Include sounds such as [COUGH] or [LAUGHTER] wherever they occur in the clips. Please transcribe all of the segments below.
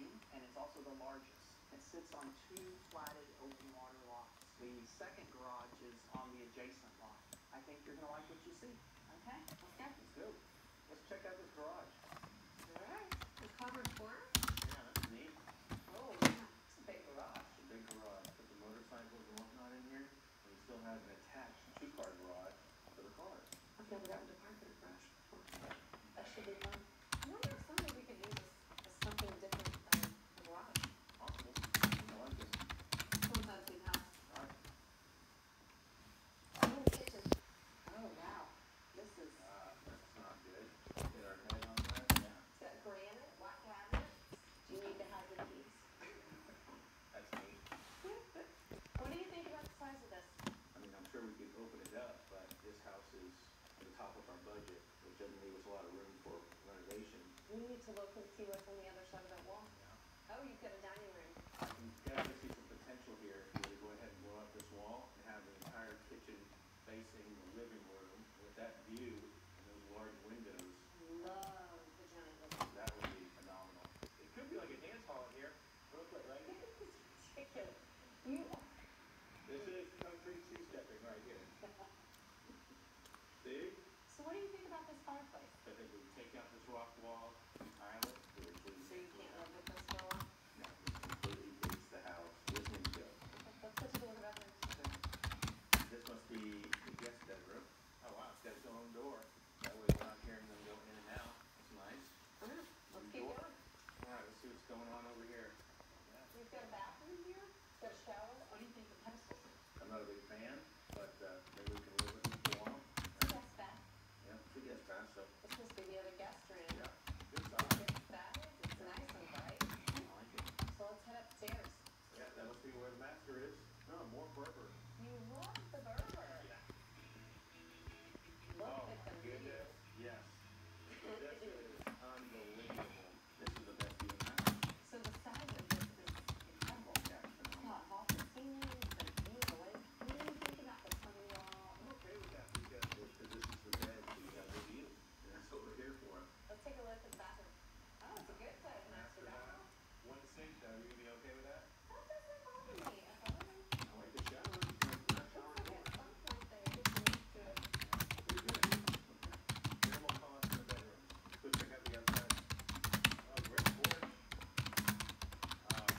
and it's also the largest. It sits on two platted open water lots. The second garage is on the adjacent lot. I think you're gonna like what you see. Okay, let's go. Let's go. Let's check out this garage. Alright, the covered corner? Yeah, that's neat. Oh, yeah, it's a big garage. It's a big garage, put the motorcycles and whatnot in here, and we still have an attached two-car garage for the cars. I've never gotten to park in a garage before. That should be fun. I wonder if someday we could use this as something different than a garage. Possible. I like this. Sometimes we have. Alright. Oh, kitchen. Oh, wow. This is, Uh, that's not good. Hit our head on that, yeah. it's got granite, black cabinets. Do you need to have the keys? That's neat. What do you think about the size of this? I mean, I'm sure we could open it up, but this house is at the top of our budget, which doesn't leave us a lot of room for renovation. We need to look and see what's on the other side of that wall. Yeah. Oh, you've got a dining room. I can definitely see some potential here if you were to go ahead and blow up this wall and have the entire kitchen facing the living room with that view and those large windows. Love the giant living. That would be phenomenal. It could be like a dance hall in here, real quick, right? [LAUGHS] It's ridiculous. You This is concrete two-stepping right here. [LAUGHS] See? So what do you think about this fireplace? I think we take out this rock wall, tile it, which is. So you can't live with this for a while? No, this completely dates the house. This one's good. Let's take a look at that. This must be the guest bedroom. Oh, wow, it's got its own door. That way we're not hearing them go in and out. That's nice. Alright, let's keep Door. going. All right, let's see what's going on over here. We've got a bathroom here, got a shower. What do you think of pedestals? I'm not a big fan, but, uh, maybe we can live with it for a while. Yes, bath. Yeah, it's a guest bath, so, be the other guest room. yeah, good size. It's size, it's nice and bright. I like it. So let's head upstairs. Yeah, that must be where the master is. Oh, more Berber. You love the Berber. Look Oh, at the my view. goodness, yes. This is unbelievable. This is the best view in town. So the size of this is incredible. Yeah, It's phenomenal. got vaulted ceilings, the view of the lake. What do you think about the sunny wall? I'm okay with that because this, this is the bed, so you got the view. And that's what we're here for. Let's take a look at the bathroom. Oh, it's a good size master bathroom. One sink though, you gonna be okay with that? That doesn't bother me at all. I like the shower. You can open that shower At door. some point there, it's used to it. Pretty good. Minimal cost in the bedroom. Go check out the outside. Oh, great porch. Um,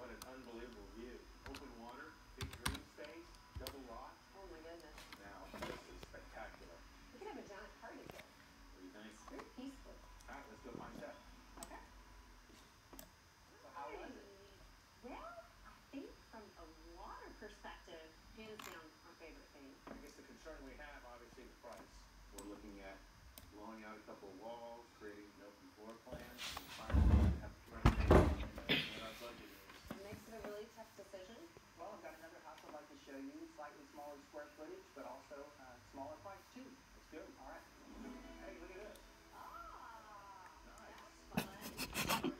what an unbelievable view. Open water, big green space, double lot. Oh my goodness. Now, this is spectacular. We could have a giant party here. What do you think? It's very peaceful. All right, let's go find Seth. Okay. So how was it? Well, I think from a water perspective, hands down, our favorite thing. I guess the concern we have, obviously, the price. We're looking at blowing out a couple of walls, creating an open floor plan, and finally have to renovate what our budget is. It makes it a really tough decision. Well, I've got another house I'd like to show you, slightly smaller square footage, but also uh, smaller price too. Let's go. All right. Hey, look at this. Ah, Nice. that's fun.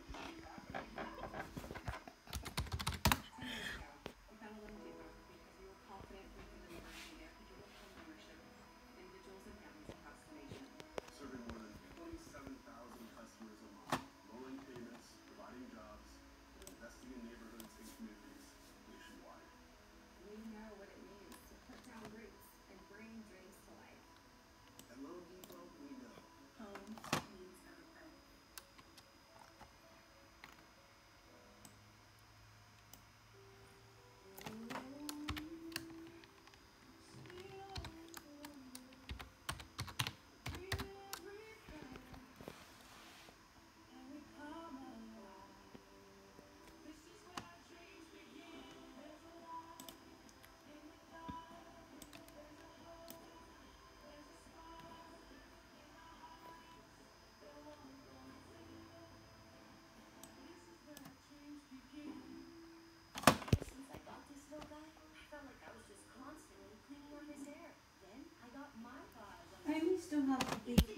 Still have a big